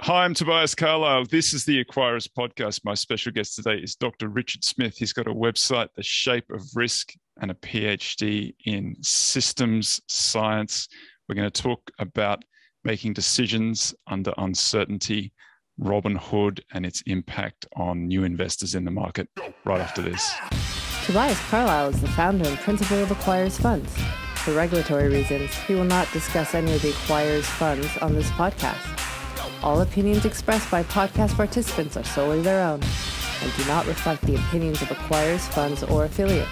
Hi, I'm Tobias Carlisle. This is the Acquirers Podcast. My special guest today is Dr. Richard Smith. He's got a website, The Shape of Risk, and a PhD in systems science. We're going to talk about making decisions under uncertainty, Robinhood, and its impact on new investors in the market right after this. Tobias Carlisle is the founder and principal of Acquirers Funds. For regulatory reasons, he will not discuss any of the Acquirers funds on this podcast. All opinions expressed by podcast participants are solely their own and do not reflect the opinions of Acquirers Funds or affiliates.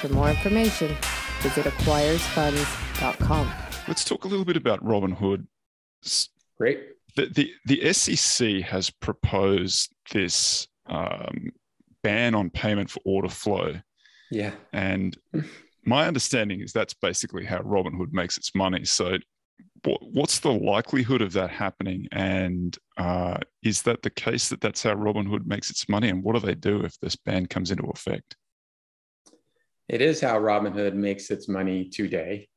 For more information, visit acquirersfunds.com. Let's talk a little bit about Robinhood. Great. The, the, the SEC has proposed this um, ban on payment for order flow. Yeah. And my understanding is that's basically how Robinhood makes its money. So what's the likelihood of that happening? And uh, is that the case that that's how Robinhood makes its money? And what do they do if this ban comes into effect? It is how Robinhood makes its money today.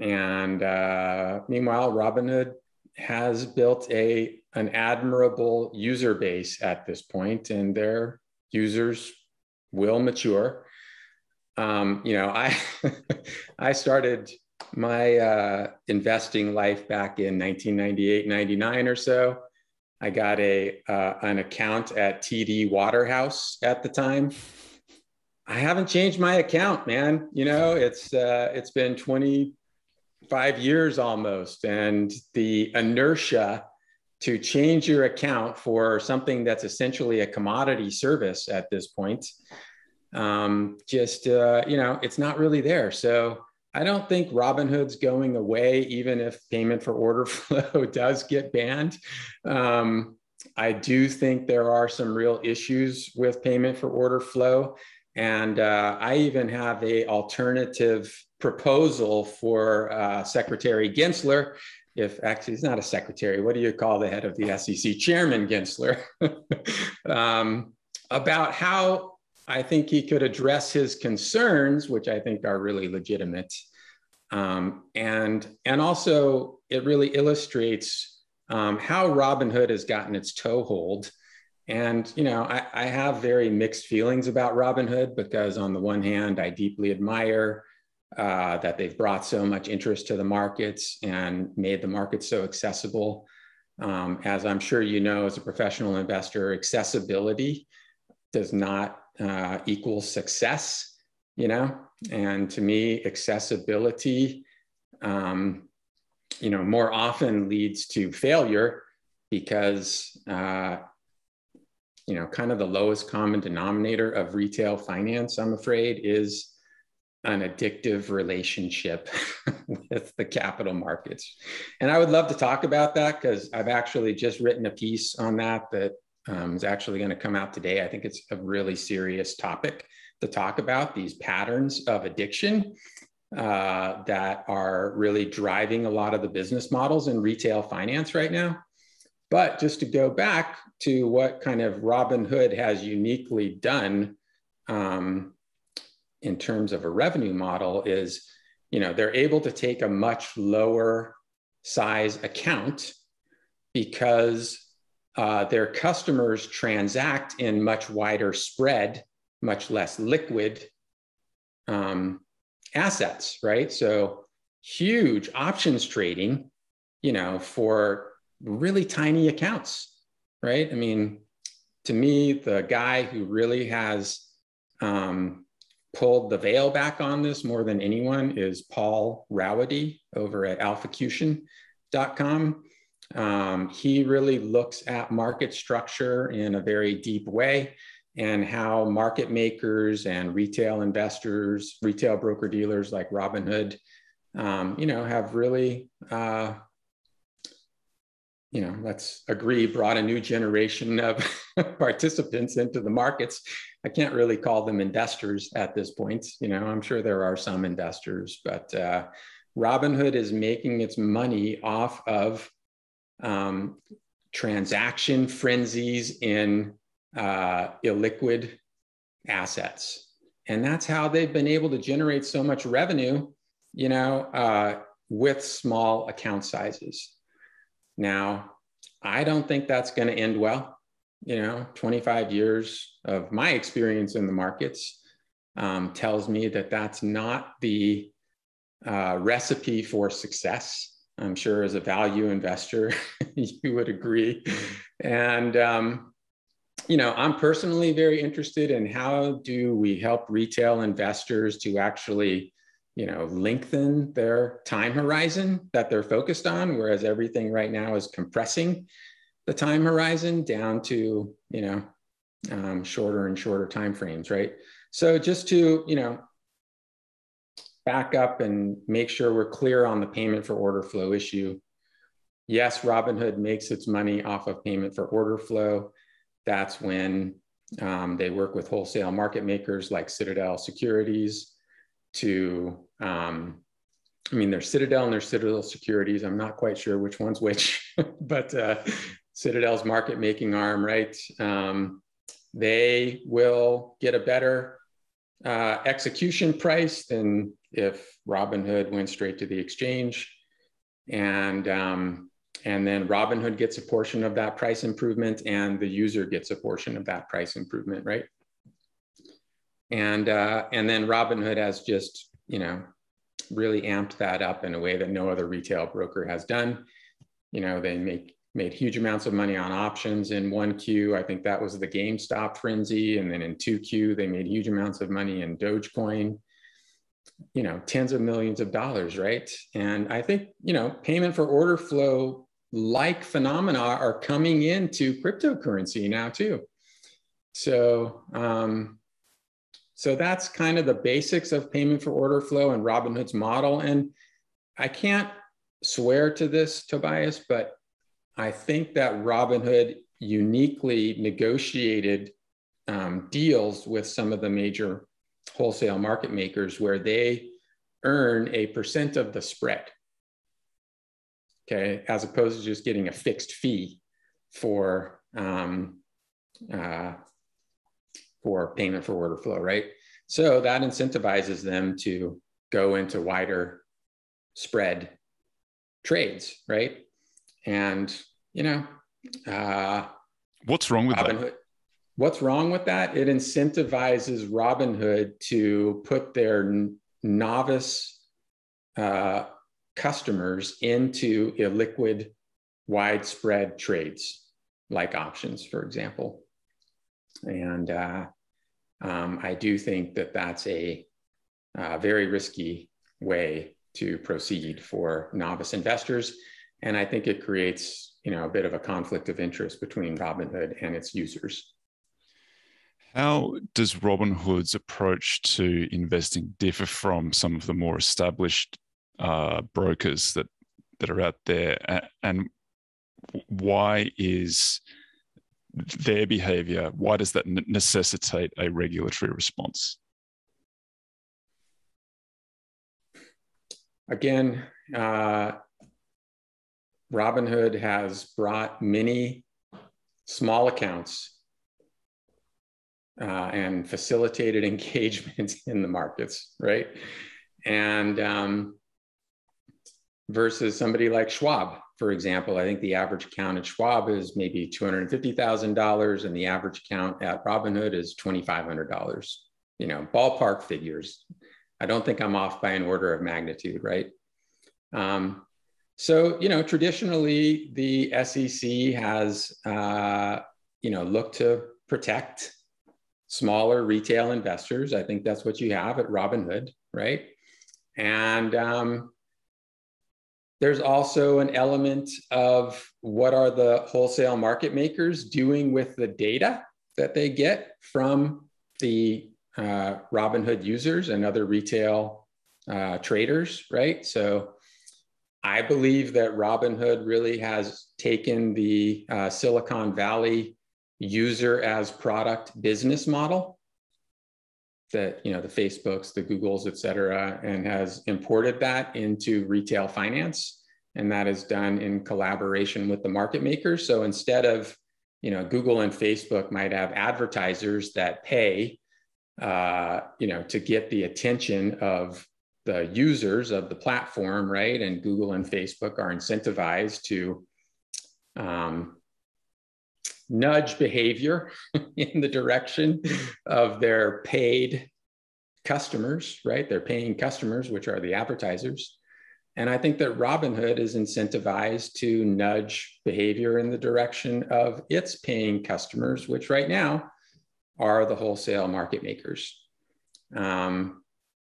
And uh, meanwhile, Robinhood has built a an admirable user base at this point, and their users will mature. Um, you know, I I started my uh, investing life back in 1998, 99 or so. I got a uh, an account at TD Waterhouse at the time. I haven't changed my account, man. You know, it's uh, it's been 25 years almost, and the inertia to change your account for something that's essentially a commodity service at this point, um, just uh, you know, it's not really there. So I don't think Robinhood's going away, even if payment for order flow does get banned. Um, I do think there are some real issues with payment for order flow. And uh, I even have a alternative proposal for uh, Secretary Gensler. If actually he's not a secretary, what do you call the head of the SEC? Chairman Gensler, um, about how I think he could address his concerns, which I think are really legitimate. Um, and, and also, it really illustrates um, how Robinhood has gotten its toehold. And, you know, I, I have very mixed feelings about Robinhood because, on the one hand, I deeply admire uh, that they've brought so much interest to the markets and made the markets so accessible. Um, as I'm sure you know, as a professional investor, accessibility does not uh, equals success, you know? And to me, accessibility, um, you know, more often leads to failure because, uh, you know, kind of the lowest common denominator of retail finance, I'm afraid, is an addictive relationship with the capital markets. And I would love to talk about that because I've actually just written a piece on that that um, is actually going to come out today. I think it's a really serious topic to talk about these patterns of addiction uh, that are really driving a lot of the business models in retail finance right now. But just to go back to what kind of Robinhood has uniquely done um, in terms of a revenue model is, you know, they're able to take a much lower size account because uh, their customers transact in much wider spread, much less liquid um, assets, right? So huge options trading, you know, for really tiny accounts, right? I mean, to me, the guy who really has um, pulled the veil back on this more than anyone is Paul Rowady over at alphacution.com. Um, he really looks at market structure in a very deep way and how market makers and retail investors, retail broker dealers like Robinhood, um, you know, have really, uh, you know, let's agree, brought a new generation of participants into the markets. I can't really call them investors at this point. You know, I'm sure there are some investors, but uh, Robinhood is making its money off of um, transaction frenzies in uh, illiquid assets. And that's how they've been able to generate so much revenue, you know, uh, with small account sizes. Now, I don't think that's going to end well. You know, 25 years of my experience in the markets um, tells me that that's not the uh, recipe for success. I'm sure as a value investor, you would agree. And, um, you know, I'm personally very interested in how do we help retail investors to actually, you know, lengthen their time horizon that they're focused on, whereas everything right now is compressing the time horizon down to, you know, um, shorter and shorter time frames, right? So just to, you know, back up and make sure we're clear on the payment for order flow issue. Yes, Robinhood makes its money off of payment for order flow. That's when um, they work with wholesale market makers like Citadel Securities to, um, I mean, there's Citadel and there's Citadel Securities. I'm not quite sure which one's which, but uh, Citadel's market making arm, right? Um, they will get a better uh, execution price than if Robinhood went straight to the exchange. And, um, and then Robinhood gets a portion of that price improvement and the user gets a portion of that price improvement, right? And, uh, and then Robinhood has just, you know, really amped that up in a way that no other retail broker has done. You know, they make made huge amounts of money on options in 1Q. I think that was the GameStop frenzy. And then in 2Q, they made huge amounts of money in Dogecoin you know, tens of millions of dollars, right? And I think, you know, payment for order flow like phenomena are coming into cryptocurrency now too. So, um, so that's kind of the basics of payment for order flow and Robinhood's model. And I can't swear to this, Tobias, but I think that Robinhood uniquely negotiated um, deals with some of the major wholesale market makers where they earn a percent of the spread. Okay, as opposed to just getting a fixed fee for um, uh, for payment for order flow, right? So that incentivizes them to go into wider spread trades, right? And you know, uh, what's wrong with Robinhood, that? What's wrong with that? It incentivizes Robinhood to put their novice uh, customers into illiquid, widespread trades like options, for example. And uh, um, I do think that that's a uh, very risky way to proceed for novice investors. And I think it creates, you know, a bit of a conflict of interest between Robinhood and its users. How does Robinhood's approach to investing differ from some of the more established uh, brokers that that are out there, and why is their behavior? Why does that necessitate a regulatory response? Again, uh, Robinhood has brought many small accounts uh, and facilitated engagement in the markets, right? And um, versus somebody like Schwab, for example, I think the average account at Schwab is maybe $250,000 and the average account at Robinhood is $2,500, you know, ballpark figures. I don't think I'm off by an order of magnitude, right? Um, so, you know, traditionally the SEC has, uh, you know, looked to protect smaller retail investors. I think that's what you have at Robinhood, right? And um, there's also an element of what are the wholesale market makers doing with the data that they get from the uh, Robinhood users and other retail uh, traders, right? So I believe that Robinhood really has taken the uh, Silicon Valley user as product business model that you know the facebooks the googles et cetera and has imported that into retail finance. And that is done in collaboration with the market makers so instead of you know google and facebook might have advertisers that pay uh, you know to get the attention of the users of the platform right and google and facebook are incentivized to um, nudge behavior in the direction of their paid customers, right? They're paying customers, which are the advertisers. And I think that Robinhood is incentivized to nudge behavior in the direction of its paying customers, which right now are the wholesale market makers. Um,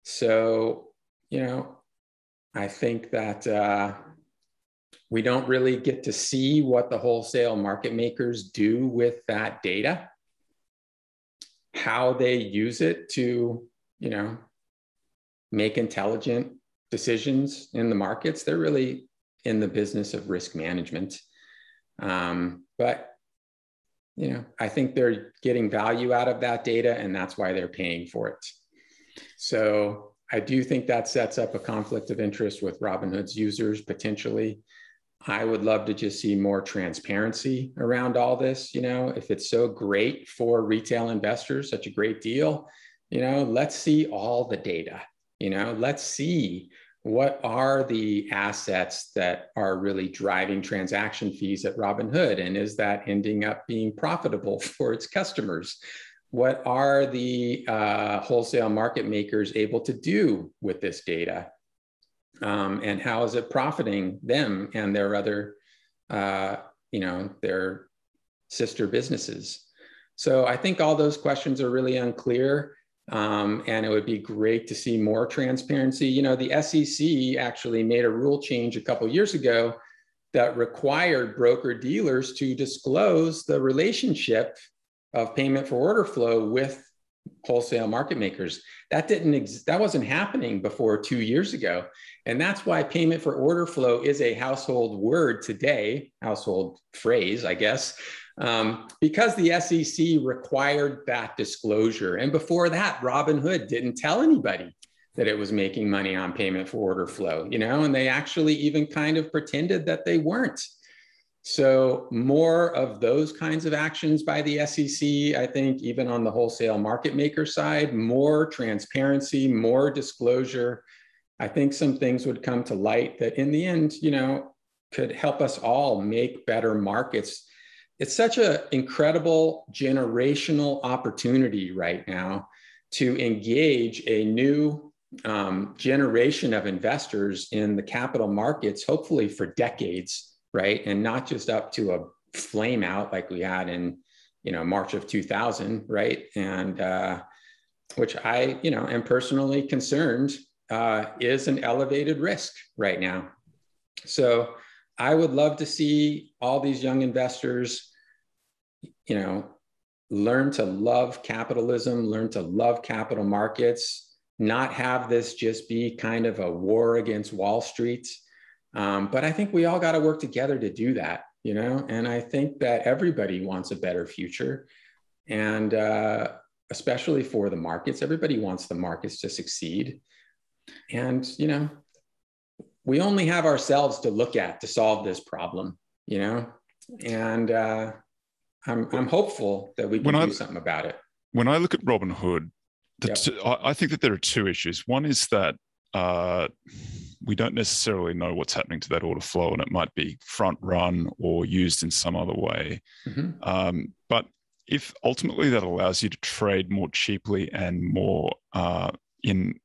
so, you know, I think that uh, we don't really get to see what the wholesale market makers do with that data, how they use it to, you know, make intelligent decisions in the markets. They're really in the business of risk management. Um, but, you know, I think they're getting value out of that data and that's why they're paying for it. So I do think that sets up a conflict of interest with Robinhood's users potentially. I would love to just see more transparency around all this. You know, if it's so great for retail investors, such a great deal, you know, let's see all the data. You know, let's see what are the assets that are really driving transaction fees at Robinhood, and is that ending up being profitable for its customers? What are the uh, wholesale market makers able to do with this data? Um, and how is it profiting them and their other, uh, you know, their sister businesses? So I think all those questions are really unclear. Um, and it would be great to see more transparency. You know, the SEC actually made a rule change a couple years ago that required broker dealers to disclose the relationship of payment for order flow with wholesale market makers. That didn't ex- that wasn't happening before 2 years ago. And that's why payment for order flow is a household word today, household phrase, I guess, um, because the SEC required that disclosure. And before that, Robinhood didn't tell anybody that it was making money on payment for order flow, you know, and they actually even kind of pretended that they weren't. So, more of those kinds of actions by the SEC, I think, even on the wholesale market maker side, more transparency, more disclosure. I think some things would come to light that in the end, you know, could help us all make better markets. It's such an incredible generational opportunity right now to engage a new um, generation of investors in the capital markets, hopefully for decades right? And not just up to a flame out like we had in, you know, March of 2000, right? And uh, which I, you know, am personally concerned uh, is an elevated risk right now. So I would love to see all these young investors, you know, learn to love capitalism, learn to love capital markets, not have this just be kind of a war against Wall Street um, but I think we all got to work together to do that, you know. And I think that everybody wants a better future, and uh, especially for the markets, everybody wants the markets to succeed. And you know, we only have ourselves to look at to solve this problem, you know. And uh, I'm I'm hopeful that we can when do I, something about it. When I look at Robinhood, yep. t- I think that there are two issues. One is that uh, we don't necessarily know what's happening to that order flow, and it might be front run or used in some other way. Mm-hmm. Um, but if ultimately that allows you to trade more cheaply and more uh, in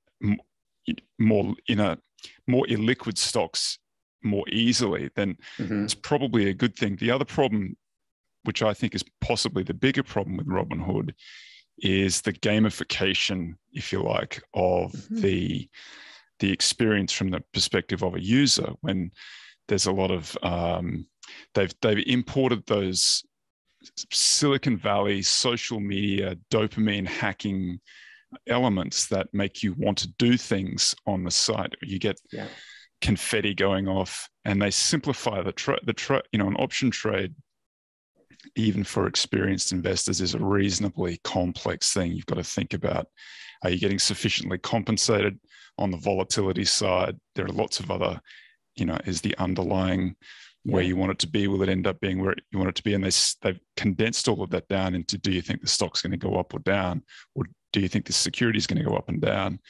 more in a more illiquid stocks more easily, then mm-hmm. it's probably a good thing. The other problem, which I think is possibly the bigger problem with Robinhood, is the gamification, if you like, of mm-hmm. the the experience from the perspective of a user when there's a lot of um, they've they've imported those Silicon Valley social media dopamine hacking elements that make you want to do things on the site. You get yeah. confetti going off, and they simplify the tra- the tra- you know an option trade. Even for experienced investors, is a reasonably complex thing. You've got to think about: Are you getting sufficiently compensated? On the volatility side. There are lots of other, you know, is the underlying where you want it to be? Will it end up being where you want it to be? And they, they've condensed all of that down into do you think the stock's going to go up or down? Or do you think the security is going to go up and down?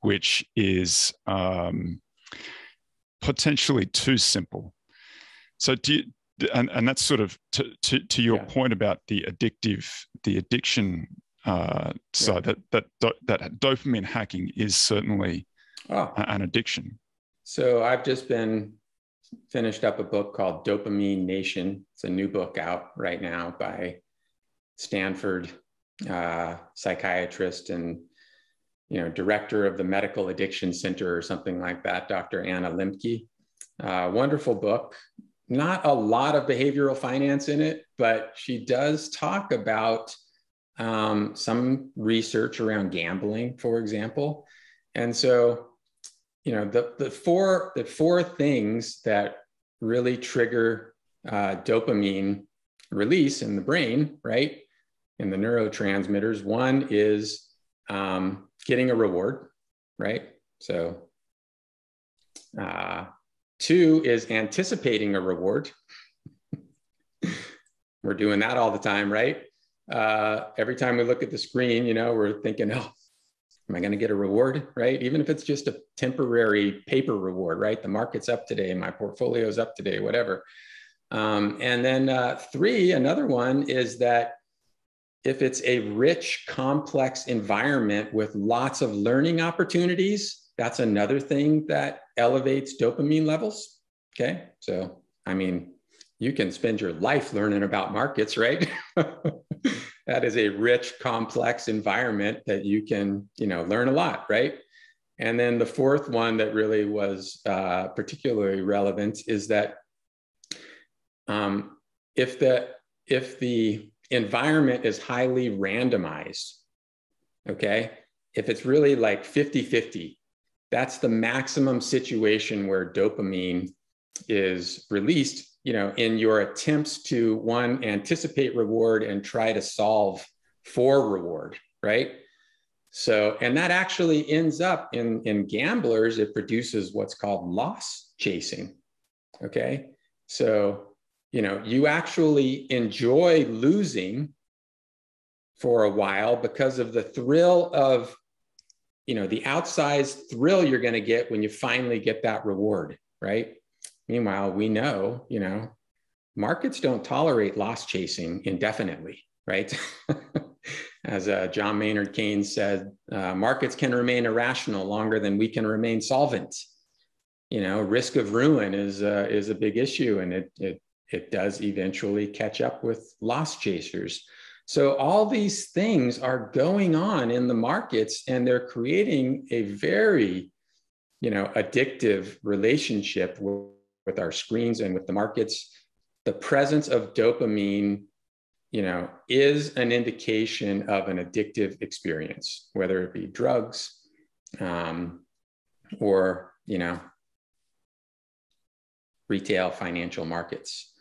Which is um, potentially too simple. So do you, and and that's sort of to to, to your Yeah. point about the addictive, the addiction uh, side. That that that dopamine hacking is certainly Oh, an addiction. so I've just been finished up a book called Dopamine Nation. It's a new book out right now by Stanford uh, psychiatrist and you know director of the Medical Addiction Center or something like that, Dr. Anna Lembke. Uh, wonderful book. Not a lot of behavioral finance in it, but she does talk about um, some research around gambling, for example. And so, you know, the, the four the four things that really trigger uh, dopamine release in the brain, right? In the neurotransmitters, one is um, getting a reward, right? So, uh, two is anticipating a reward. we're doing that all the time, right? Uh, every time we look at the screen, you know, we're thinking, oh, am I going to get a reward, right? Even if it's just a temporary paper reward, right? The market's up today, my portfolio's up today, whatever. Um, and then uh, three, another one is that if it's a rich, complex environment with lots of learning opportunities, that's another thing that elevates dopamine levels. Okay. So, I mean, you can spend your life learning about markets, right? that is a rich, complex environment that you can, you know, learn a lot, right? And then the fourth one that really was uh, particularly relevant is that um, if the if the environment is highly randomized, okay, if it's really like 50-50, that's the maximum situation where dopamine is released you know in your attempts to one anticipate reward and try to solve for reward right? So and that actually ends up in in gamblers it produces what's called loss chasing okay? So you know you actually enjoy losing for a while because of the thrill of you know the outsized thrill you're going to get when you finally get that reward right Meanwhile, we know, you know, markets don't tolerate loss chasing indefinitely, right? As uh, John Maynard Keynes said, uh, markets can remain irrational longer than we can remain solvent. You know, risk of ruin is uh, is a big issue, and it it it does eventually catch up with loss chasers. So all these things are going on in the markets, and they're creating a very, you know, addictive relationship with our screens and with the markets, the presence of dopamine, you know, is an indication of an addictive experience, whether it be drugs um, or, you know, retail financial markets.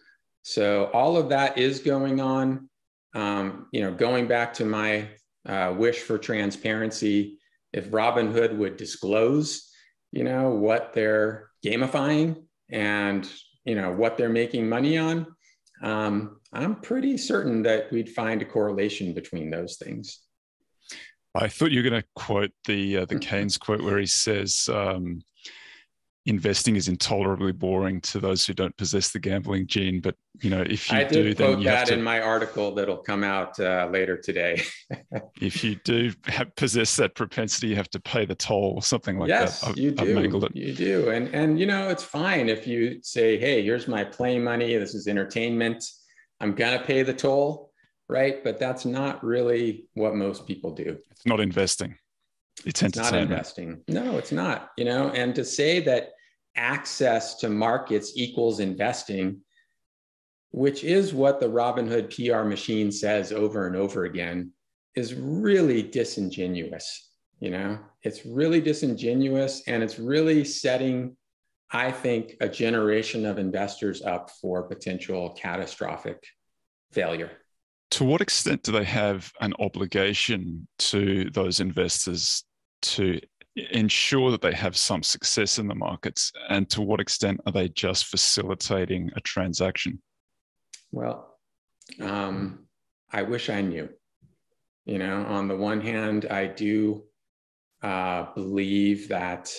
So all of that is going on. Um, you know, going back to my uh, wish for transparency, if Robinhood would disclose, you know, what they're gamifying and you know what they're making money on um, i'm pretty certain that we'd find a correlation between those things. I thought you were going to quote the uh, the Keynes quote where he says, um, "Investing is intolerably boring to those who don't possess the gambling gene." But you know, if you i do, did then quote you have that to. in my article that'll come out uh, later today if you do have, possess that propensity, you have to pay the toll or something like yes that. I've, you I've mangled do it. you do and and you know it's fine if you say hey here's my play money this is entertainment i'm gonna pay the toll right but that's not really what most people do It's not investing. It's it's not entertainment. investing no it's not you know and to say that access to markets equals investing which is what the robinhood pr machine says over and over again is really disingenuous you know? It's really disingenuous and it's really setting i think a generation of investors up for potential catastrophic failure. To what extent do they have an obligation to those investors to ensure that they have some success in the markets? And to what extent are they just facilitating a transaction? Well, um, I wish I knew. You know, on the one hand, I do uh, believe that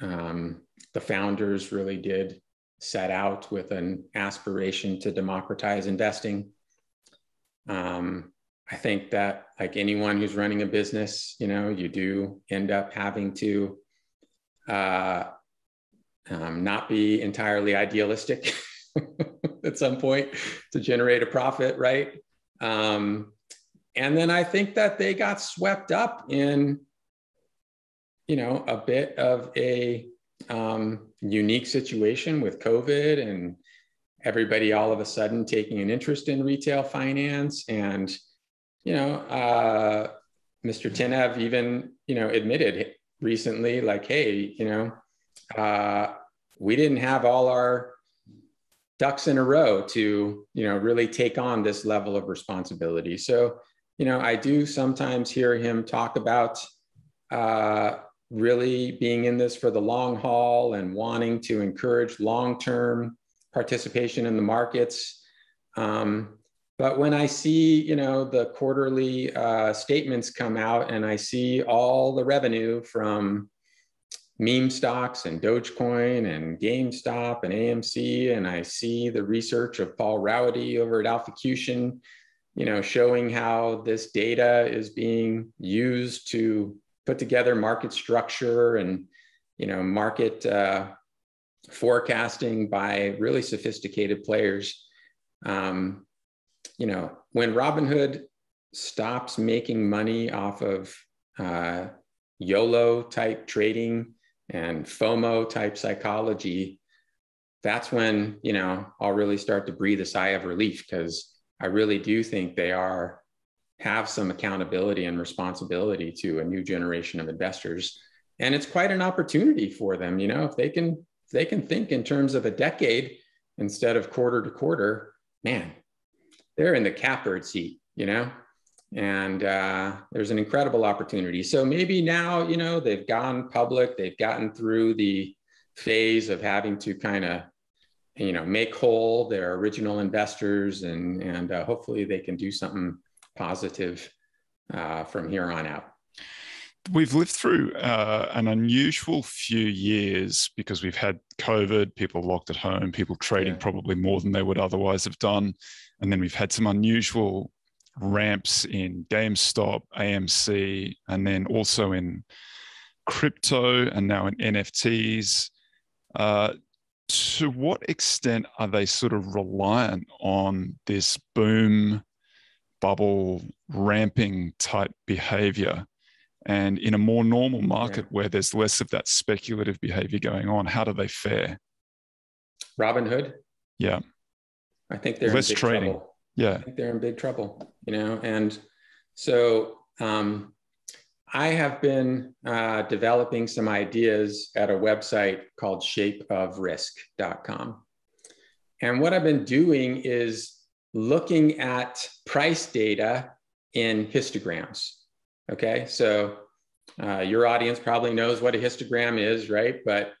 um, the founders really did set out with an aspiration to democratize investing. Um, I think that like anyone who's running a business, you know, you do end up having to uh, um, not be entirely idealistic at some point to generate a profit, right? Um, and then I think that they got swept up in, you know, a bit of a um, unique situation with COVID and everybody all of a sudden taking an interest in retail finance. And, you know, uh, Mr. Tenev even, you know, admitted recently, like, hey, you know, uh, we didn't have all our ducks in a row to, you know, really take on this level of responsibility. So, you know, I do sometimes hear him talk about uh, really being in this for the long haul and wanting to encourage long-term participation in the markets. Um, but when I see, you know, the quarterly uh, statements come out and I see all the revenue from meme stocks and Dogecoin and GameStop and AMC, and I see the research of Paul Rowady over at Alphacution, you know, showing how this data is being used to put together market structure and, you know, market uh, forecasting by really sophisticated players. Um, you know, when Robinhood stops making money off of uh, YOLO type trading and FOMO type psychology, that's when, you know, I'll really start to breathe a sigh of relief because I really do think they are have some accountability and responsibility to a new generation of investors. And it's quite an opportunity for them, you know, if they can if they can think in terms of a decade instead of quarter to quarter, man, they're in the catbird seat, you know, and uh, there's an incredible opportunity. So maybe now, you know, they've gone public, they've gotten through the phase of having to kind of, you know, make whole their original investors, and and uh, hopefully they can do something positive uh, from here on out. We've lived through uh, an unusual few years because we've had COVID, people locked at home, people trading yeah. probably more than they would otherwise have done. And then we've had some unusual ramps in GameStop, AMC, and then also in crypto and now in NFTs. Uh, to what extent are they sort of reliant on this boom, bubble, ramping type behavior? And in a more normal market yeah. where there's less of that speculative behavior going on, how do they fare? Robinhood. Yeah. I think they're less trading. Trouble. Yeah, I think they're in big trouble. You know, and so um, I have been uh, developing some ideas at a website called shapeofrisk.com. And what I've been doing is looking at price data in histograms. Okay, so uh, your audience probably knows what a histogram is, right? But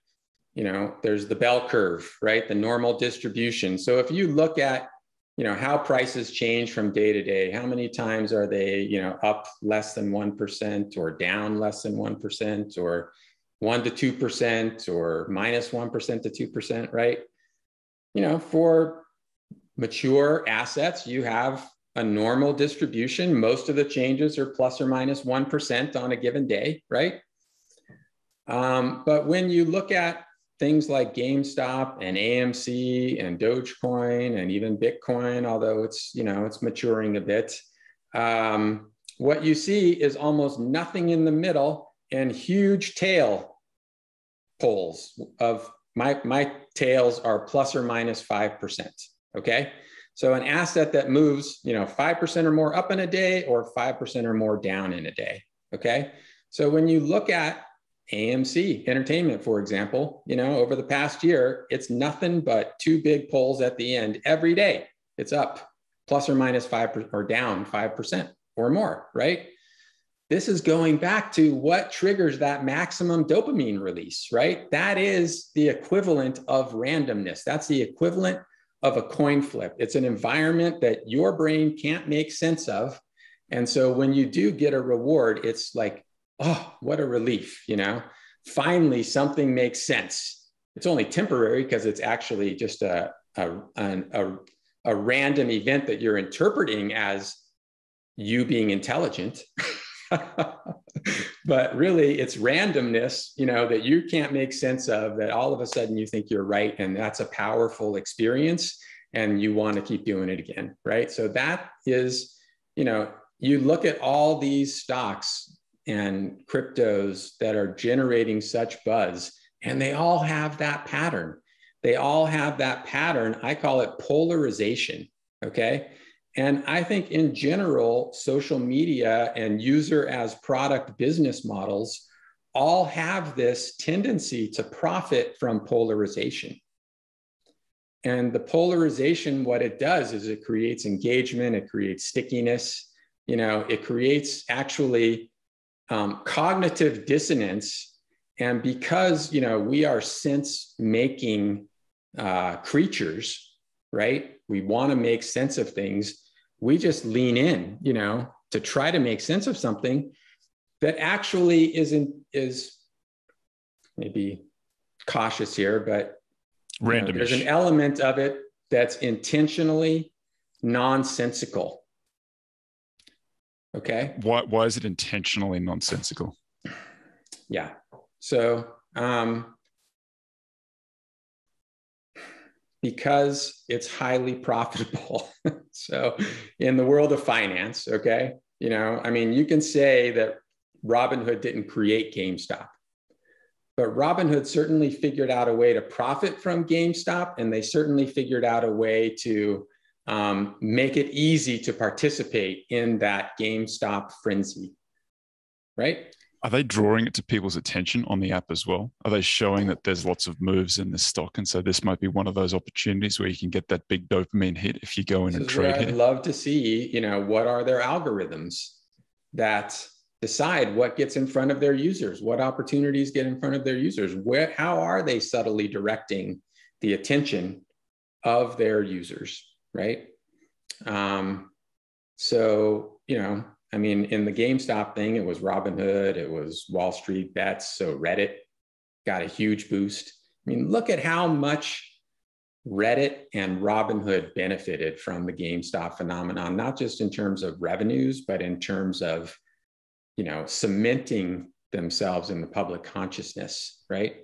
you know, there's the bell curve, right? The normal distribution. So if you look at, you know, how prices change from day to day, how many times are they, you know, up less than 1% or down less than 1% or 1 to 2% or minus 1 to 2%, right? You know, for mature assets, you have a normal distribution. Most of the changes are plus or minus 1 on a given day, right? Um, but when you look at things like GameStop and AMC and Dogecoin and even Bitcoin, although it's you know it's maturing a bit. Um, what you see is almost nothing in the middle and huge tail poles of my my tails are plus or minus five percent. Okay, so an asset that moves you know five percent or more up in a day or five percent or more down in a day. Okay, so when you look at AMC Entertainment, for example, you know, over the past year, it's nothing but two big pulls at the end every day. It's up plus or minus five or down 5% or more, right? This is going back to what triggers that maximum dopamine release, right? That is the equivalent of randomness. That's the equivalent of a coin flip. It's an environment that your brain can't make sense of. And so when you do get a reward, it's like oh, what a relief, you know? Finally, something makes sense. it's only temporary because it's actually just a, a, a, a random event that you're interpreting as you being intelligent. but really it's randomness you know that you can't make sense of that all of a sudden you think you're right and that's a powerful experience and you want to keep doing it again right? So that is you know you look at all these stocks and cryptos that are generating such buzz and they all have that pattern. They all have that pattern. I call it polarization okay and I think in general, social media and user as product business models all have this tendency to profit from polarization. And the polarization, what it does is it creates engagement, it creates stickiness, you know, it creates actually um, cognitive dissonance. And because, you know, we are sense making uh, creatures, right? We want to make sense of things. We just lean in, you know, to try to make sense of something that actually isn't is maybe cautious here, but random. You know, there's an element of it that's intentionally nonsensical. Okay. Why why is it intentionally nonsensical? Yeah. So um, because it's highly profitable. so, in the world of finance, okay, you know, I mean, you can say that Robinhood didn't create GameStop, but Robinhood certainly figured out a way to profit from GameStop, and they certainly figured out a way to um, make it easy to participate in that GameStop frenzy, right? Are they drawing it to people's attention on the app as well? Are they showing that there's lots of moves in this stock, and so this might be one of those opportunities where you can get that big dopamine hit if you go in this and trade I'd here? love to see, you know, what are their algorithms that decide what gets in front of their users, what opportunities get in front of their users, where how are they subtly directing the attention of their users, right? Um, so you know, I mean, in the GameStop thing, it was Robinhood, it was Wall Street bets. So Reddit got a huge boost. I mean, look at how much Reddit and Robinhood benefited from the GameStop phenomenon, not just in terms of revenues, but in terms of, you know, cementing themselves in the public consciousness, right?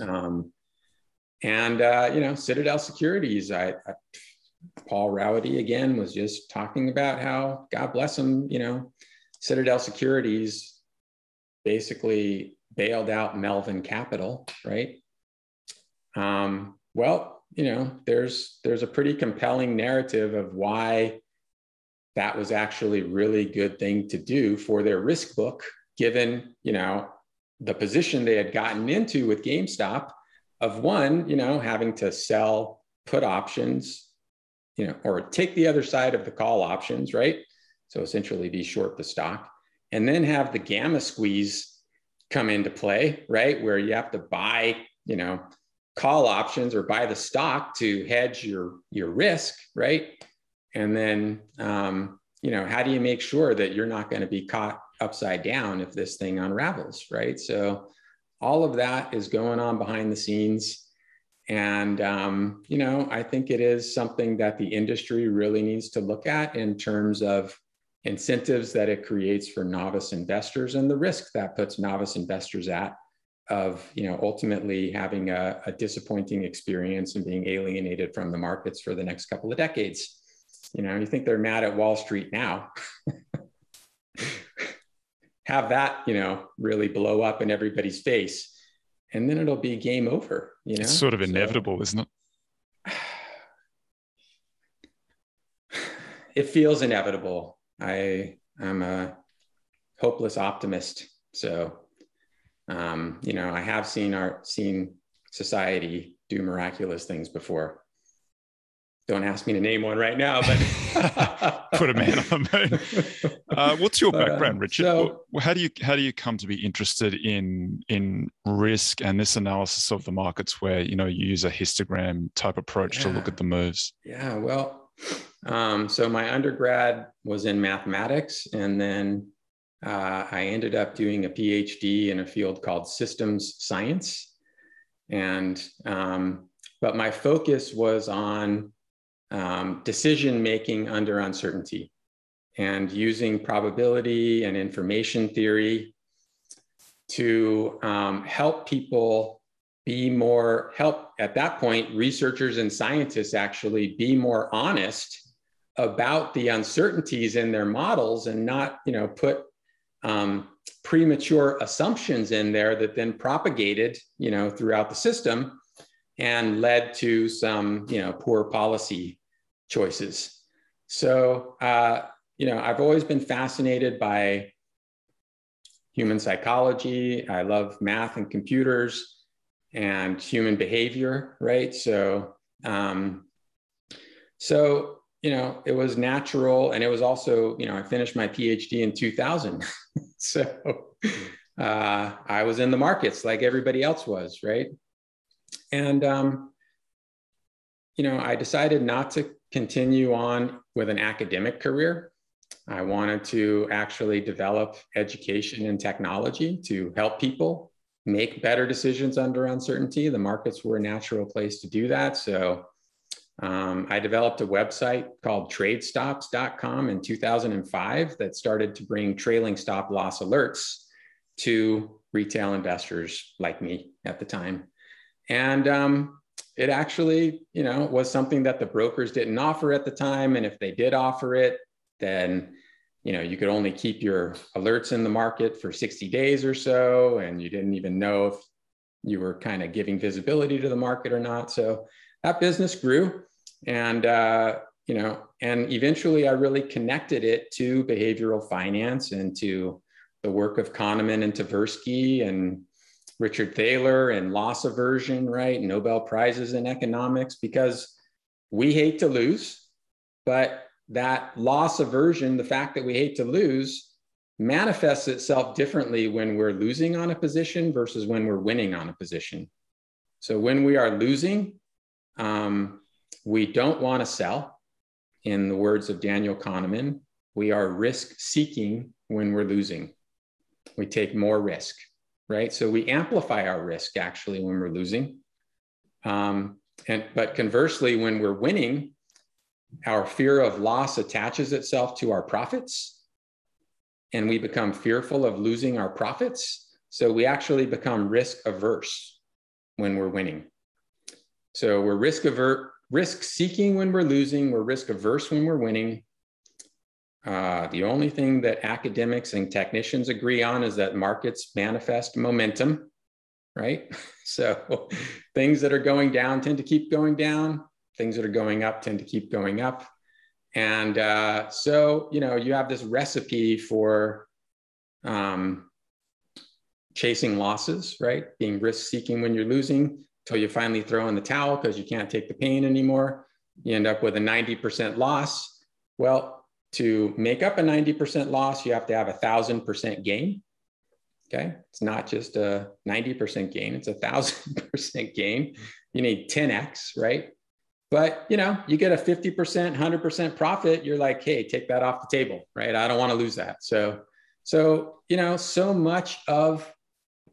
Um, and uh, you know, Citadel Securities, I, I Paul Rowady again was just talking about how God bless him, you know, Citadel Securities basically bailed out Melvin Capital, right? Um, well, you know, there's there's a pretty compelling narrative of why that was actually really good thing to do for their risk book, given you know the position they had gotten into with GameStop of one, you know, having to sell put options you know, or take the other side of the call options, right? So essentially be short the stock and then have the gamma squeeze come into play, right? Where you have to buy, you know, call options or buy the stock to hedge your, your risk, right? And then, um, you know, how do you make sure that you're not going to be caught upside down if this thing unravels, right? So all of that is going on behind the scenes. And, um, you know, I think it is something that the industry really needs to look at in terms of incentives that it creates for novice investors and the risk that puts novice investors at of, you know, ultimately having a, a disappointing experience and being alienated from the markets for the next couple of decades. You know, you think they're mad at Wall Street now. Have that, you know, really blow up in everybody's face and then it'll be game over. You know, it's sort of inevitable, so, isn't it? It feels inevitable. I am a hopeless optimist. So, um, you know, I have seen our seen society do miraculous things before don't ask me to name one right now, but put a man on the moon. Uh, what's your background, Richard? So, how do you how do you come to be interested in in risk and this analysis of the markets, where you know you use a histogram type approach yeah. to look at the moves? Yeah, well, um, so my undergrad was in mathematics, and then uh, I ended up doing a PhD in a field called systems science. And, um, but my focus was on um, decision making under uncertainty and using probability and information theory to um, help people be more help at that point researchers and scientists actually be more honest about the uncertainties in their models and not you know put um, premature assumptions in there that then propagated you know throughout the system and led to some you know poor policy choices so uh, you know i've always been fascinated by human psychology i love math and computers and human behavior, right? So, um, so you know, it was natural, and it was also, you know, I finished my PhD in 2000, so uh, I was in the markets like everybody else was, right? And um, you know, I decided not to continue on with an academic career. I wanted to actually develop education and technology to help people make better decisions under uncertainty. The markets were a natural place to do that. So um, I developed a website called tradestops.com in 2005 that started to bring trailing stop loss alerts to retail investors like me at the time. And um, it actually, you know, was something that the brokers didn't offer at the time. And if they did offer it, then you know, you could only keep your alerts in the market for 60 days or so, and you didn't even know if you were kind of giving visibility to the market or not. So that business grew, and uh, you know, and eventually I really connected it to behavioral finance and to the work of Kahneman and Tversky and Richard Thaler and loss aversion, right? Nobel prizes in economics because we hate to lose, but that loss aversion, the fact that we hate to lose, manifests itself differently when we're losing on a position versus when we're winning on a position. So when we are losing, um, we don't want to sell. In the words of Daniel Kahneman, we are risk seeking when we're losing. We take more risk, right? So we amplify our risk actually when we're losing. Um, and but conversely, when we're winning, our fear of loss attaches itself to our profits and we become fearful of losing our profits. So we actually become risk averse when we're winning. So we're risk avert, risk seeking when we're losing, we're risk averse when we're winning. Uh, the only thing that academics and technicians agree on is that markets manifest momentum, right? So things that are going down tend to keep going down things that are going up tend to keep going up. And uh, so, you know, you have this recipe for um, chasing losses, right? Being risk seeking when you're losing until you finally throw in the towel because you can't take the pain anymore. You end up with a 90% loss. Well, to make up a 90% loss, you have to have a thousand percent gain. Okay. It's not just a 90% gain, it's a thousand percent gain. You need 10x, right? But you know, you get a 50%, 100% profit, you're like, hey, take that off the table, right? I don't want to lose that. So, so you know, so much of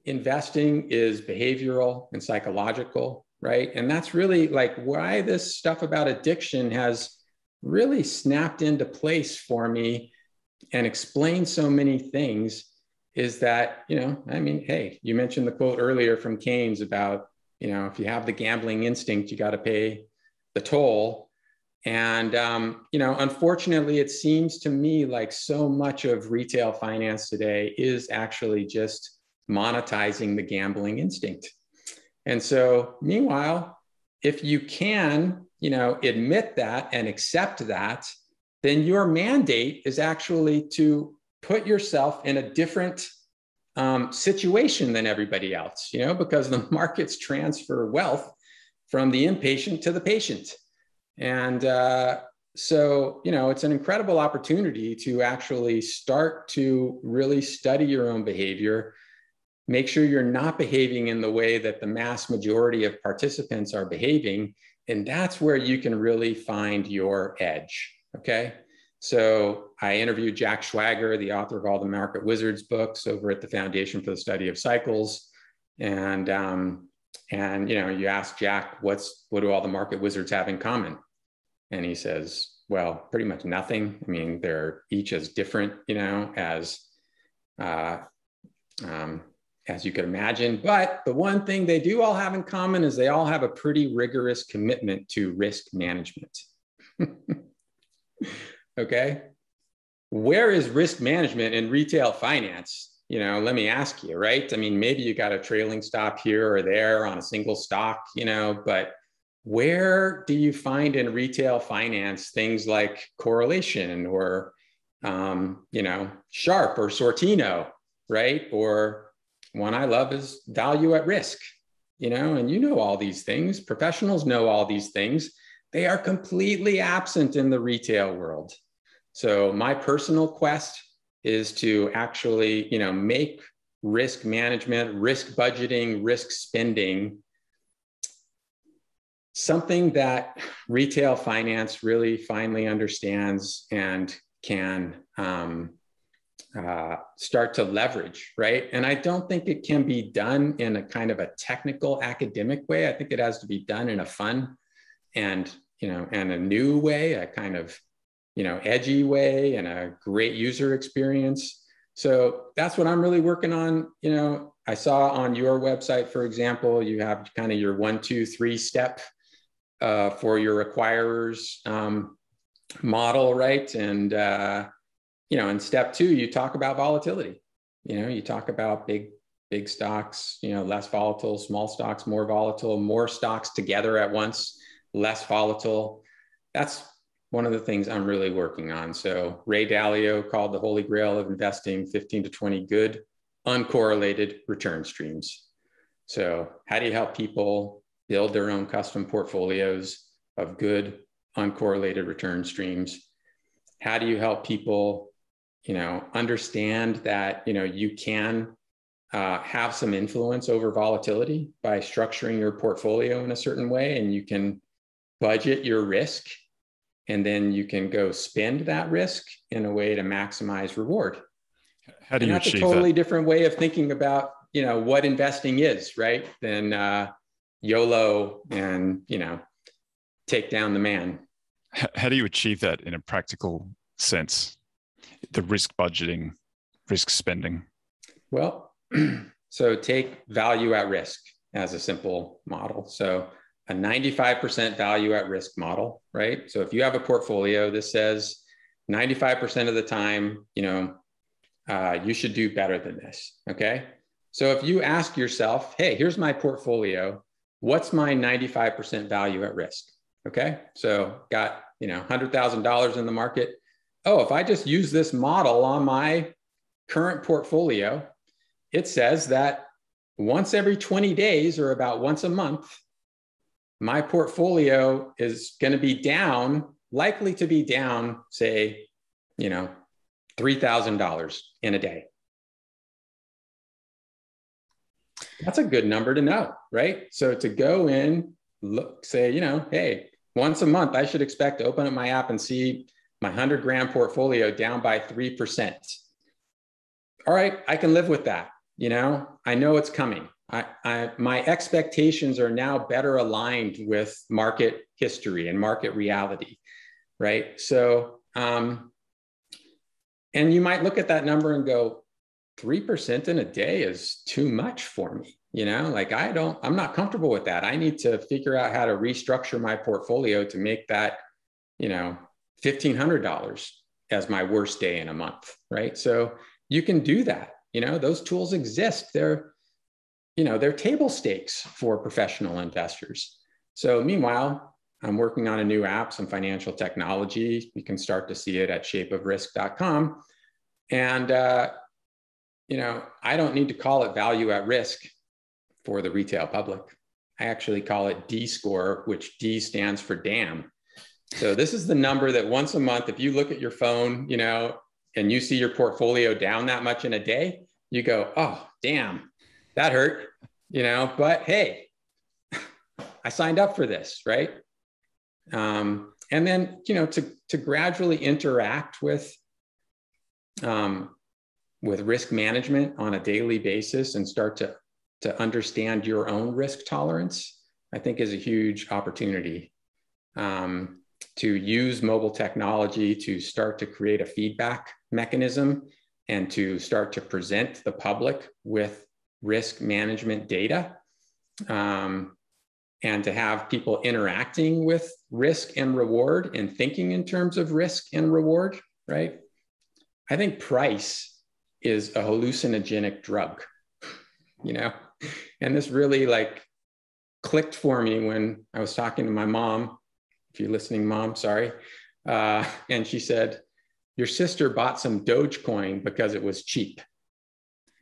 investing is behavioral and psychological, right? And that's really like why this stuff about addiction has really snapped into place for me and explained so many things is that, you know, I mean, hey, you mentioned the quote earlier from Keynes about, you know, if you have the gambling instinct, you got to pay the toll. And, um, you know, unfortunately, it seems to me like so much of retail finance today is actually just monetizing the gambling instinct. And so, meanwhile, if you can, you know, admit that and accept that, then your mandate is actually to put yourself in a different um, situation than everybody else, you know, because the markets transfer wealth from the impatient to the patient. And uh, so, you know, it's an incredible opportunity to actually start to really study your own behavior, make sure you're not behaving in the way that the mass majority of participants are behaving. And that's where you can really find your edge. Okay. So I interviewed Jack Schwager, the author of all the Market Wizards books over at the Foundation for the Study of Cycles. And um, and you know, you ask Jack, what's what do all the market wizards have in common? And he says, well, pretty much nothing. I mean, they're each as different, you know, as uh, um, as you could imagine. But the one thing they do all have in common is they all have a pretty rigorous commitment to risk management. okay. Where is risk management in retail finance? You know, let me ask you, right? I mean, maybe you got a trailing stop here or there on a single stock, you know, but where do you find in retail finance things like correlation or, um, you know, Sharpe or Sortino, right? Or one I love is value at risk, you know, and you know all these things. Professionals know all these things. They are completely absent in the retail world. So my personal quest is to actually, you know, make risk management, risk budgeting, risk spending something that retail finance really finally understands and can um, uh, start to leverage, right? And I don't think it can be done in a kind of a technical academic way. I think it has to be done in a fun and you know and a new way, a kind of you know edgy way, and a great user experience. So that's what I'm really working on. You know, I saw on your website, for example, you have kind of your one, two, three step uh, for your acquirers um, model, right? And uh, you know, in step two, you talk about volatility. You know, you talk about big, big stocks, you know, less volatile, small stocks, more volatile, more stocks together at once, less volatile. That's one of the things I'm really working on. So Ray Dalio called the holy grail of investing 15 to 20 good, uncorrelated return streams. So how do you help people build their own custom portfolios of good, uncorrelated return streams? How do you help people you know, understand that, you know, you can uh, have some influence over volatility by structuring your portfolio in a certain way and you can budget your risk and then you can go spend that risk in a way to maximize reward. How do you and that's achieve a totally that? different way of thinking about, you know, what investing is, right? Than uh, YOLO and, you know, take down the man. How do you achieve that in a practical sense? The risk budgeting, risk spending? Well, so take value at risk as a simple model. So a 95% value at risk model, right? So if you have a portfolio, this says 95% of the time, you know, uh, you should do better than this. Okay. So if you ask yourself, hey, here's my portfolio, what's my 95% value at risk? Okay. So got, you know, $100,000 in the market oh, if I just use this model on my current portfolio, it says that once every 20 days or about once a month, my portfolio is going to be down, likely to be down, say, you know, $3,000 in a day. That's a good number to know, right? So to go in, look, say, you know, hey, once a month, I should expect to open up my app and see my 100 grand portfolio down by 3%. All right, I can live with that. You know, I know it's coming. I, I, my expectations are now better aligned with market history and market reality, right? So, um, and you might look at that number and go, 3% in a day is too much for me. You know, like I don't, I'm not comfortable with that. I need to figure out how to restructure my portfolio to make that, you know, $1,500 as my worst day in a month, right? So you can do that. You know, those tools exist. They're, you know, they're table stakes for professional investors. So meanwhile, I'm working on a new app, some financial technology. You can start to see it at shapeofrisk.com. And, uh, you know, I don't need to call it value at risk for the retail public. I actually call it D score, which D stands for damn. So this is the number that once a month, if you look at your phone, you know, and you see your portfolio down that much in a day, you go, oh, damn, that hurt, you know, but hey, I signed up for this, right? Um, and then, you know, to, to gradually interact with, um, with risk management on a daily basis and start to to understand your own risk tolerance, I think is a huge opportunity. Um, to use mobile technology to start to create a feedback mechanism and to start to present the public with risk management data um, and to have people interacting with risk and reward and thinking in terms of risk and reward, right? I think price is a hallucinogenic drug, you know? And this really like clicked for me when I was talking to my mom. If you're listening, mom, sorry. Uh, and she said, Your sister bought some Dogecoin because it was cheap.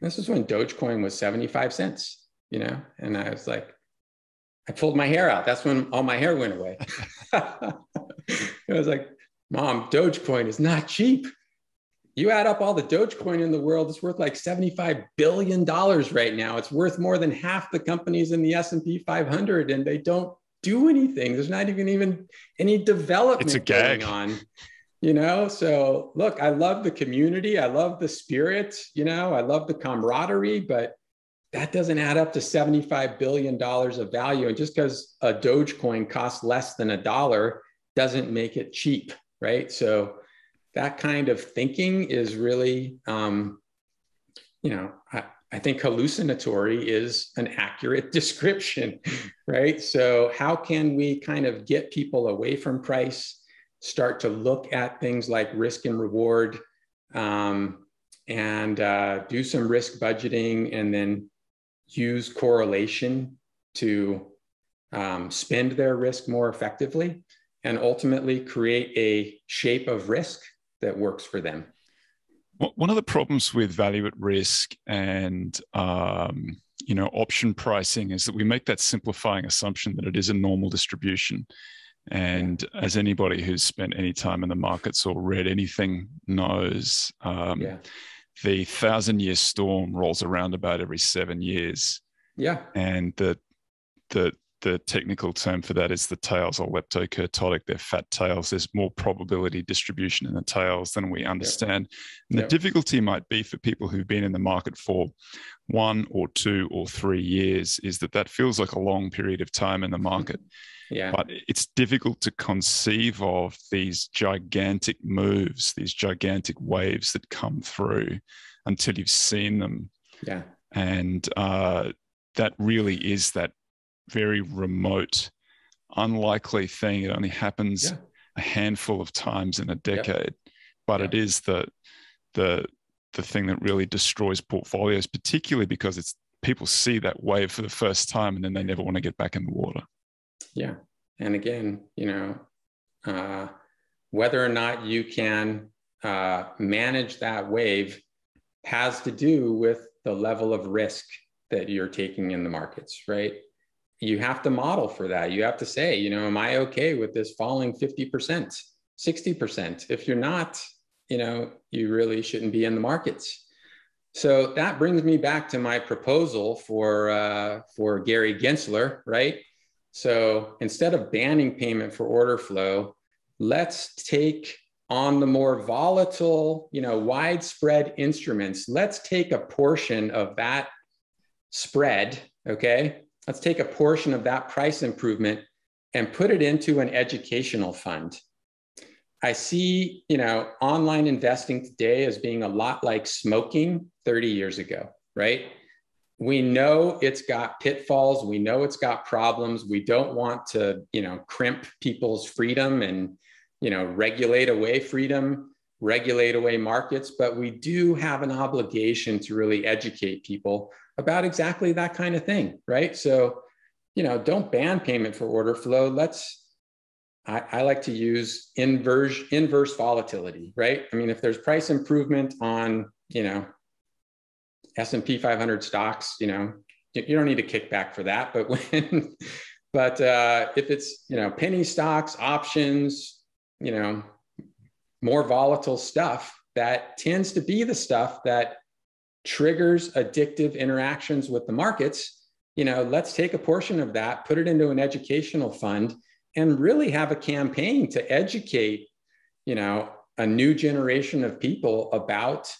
This is when Dogecoin was 75 cents, you know? And I was like, I pulled my hair out. That's when all my hair went away. I was like, Mom, Dogecoin is not cheap. You add up all the Dogecoin in the world, it's worth like $75 billion right now. It's worth more than half the companies in the S&P 500 and they don't do anything. There's not even even any development going on. You know, so look, I love the community. I love the spirit, you know, I love the camaraderie, but that doesn't add up to $75 billion of value. And just because a Dogecoin costs less than a dollar doesn't make it cheap, right? So that kind of thinking is really, um, you know, I, I think hallucinatory is an accurate description, right? So, how can we kind of get people away from price, start to look at things like risk and reward, um, and uh, do some risk budgeting, and then use correlation to um, spend their risk more effectively and ultimately create a shape of risk that works for them. One of the problems with value at risk and um, you know option pricing is that we make that simplifying assumption that it is a normal distribution. And yeah. as anybody who's spent any time in the markets or read anything knows, um, yeah the thousand year storm rolls around about every seven years. Yeah. And the the the technical term for that is the tails are leptokurtotic. They're fat tails. There's more probability distribution in the tails than we understand. And the difficulty might be for people who've been in the market for one or two or three years is that that feels like a long period of time in the market. Yeah. But it's difficult to conceive of these gigantic moves, these gigantic waves that come through until you've seen them. Yeah. And uh, that really is that very remote, unlikely thing. It only happens yeah. a handful of times in a decade, but it is the the the thing that really destroys portfolios, particularly because it's people see that wave for the first time and then they never want to get back in the water. Yeah, and again, you know, uh, whether or not you can uh, manage that wave has to do with the level of risk that you're taking in the markets, right? You have to model for that. You have to say, you know, am I okay with this falling 50%, 60%? If you're not, you know, you really shouldn't be in the markets. So that brings me back to my proposal for uh, for Gary Gensler, right? So instead of banning payment for order flow, let's take on the more volatile, you know, widespread instruments. Let's take a portion of that spread, okay, let's take a portion of that price improvement and put it into an educational fund. I see, you know, online investing today as being a lot like smoking 30 years ago, right? We know it's got pitfalls, we know it's got problems. We don't want to, you know, crimp people's freedom and, you know, regulate away freedom, regulate away markets, but we do have an obligation to really educate people about exactly that kind of thing, right? So, you know, don't ban payment for order flow. Let's, I, I like to use inverse, inverse volatility, right? I mean, if there's price improvement on, you know, S&P 500 stocks, you know, you don't need a kickback for that. But when, but uh, if it's, you know, penny stocks, options, you know, more volatile stuff, that tends to be the stuff that triggers addictive interactions with the markets, you know, let's take a portion of that, put it into an educational fund, and really have a campaign to educate, you know, a new generation of people about,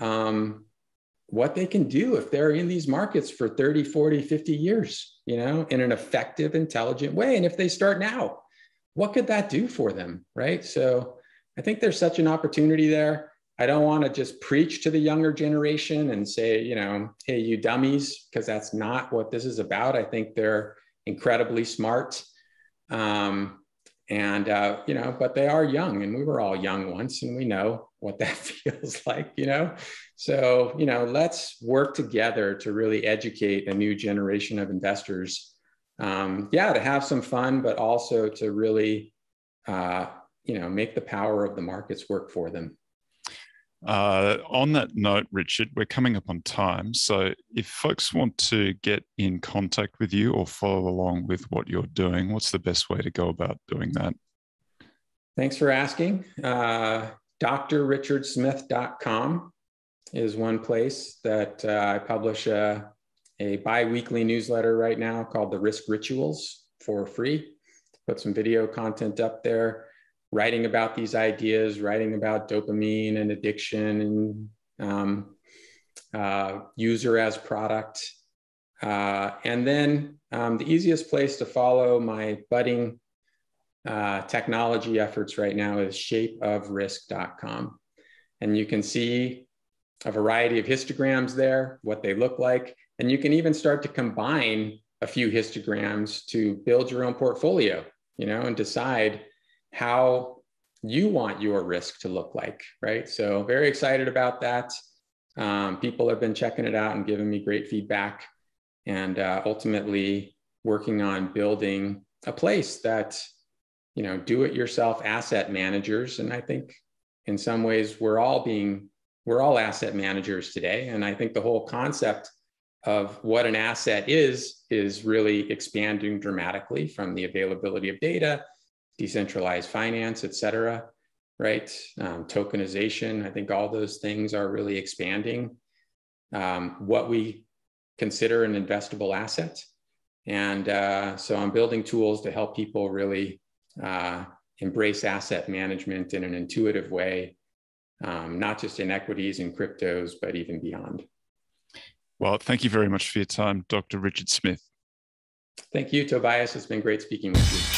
um, what they can do if they're in these markets for 30, 40, 50 years, you know, in an effective, intelligent way. And if they start now, what could that do for them? Right. So I think there's such an opportunity there. I don't want to just preach to the younger generation and say, you know, hey, you dummies, because that's not what this is about. I think they're incredibly smart. Um, and, uh, you know, but they are young and we were all young once and we know what that feels like, you know? So, you know, let's work together to really educate a new generation of investors. Um, yeah, to have some fun, but also to really, uh, you know, make the power of the markets work for them. Uh, on that note, Richard, we're coming up on time. So if folks want to get in contact with you or follow along with what you're doing, what's the best way to go about doing that? Thanks for asking. Uh, drrichardsmith.com is one place that uh, I publish a, a bi weekly newsletter right now called The Risk Rituals for free. Put some video content up there writing about these ideas, writing about dopamine and addiction and um, uh, user as product. Uh, and then um, the easiest place to follow my budding uh, technology efforts right now is shapeofrisk.com. And you can see a variety of histograms there, what they look like. And you can even start to combine a few histograms to build your own portfolio, you know, and decide how you want your risk to look like, right? So very excited about that. Um, people have been checking it out and giving me great feedback, and uh, ultimately working on building a place that, you know, do-it-yourself asset managers. And I think in some ways we're all being we're all asset managers today, and I think the whole concept of what an asset is is really expanding dramatically from the availability of data decentralized finance, et cetera, right? Um, tokenization, I think all those things are really expanding um, what we consider an investable asset. And uh, so I'm building tools to help people really uh, embrace asset management in an intuitive way, um, not just in equities and cryptos, but even beyond. Well, thank you very much for your time, Dr. Richard Smith. Thank you, Tobias. It's been great speaking with you.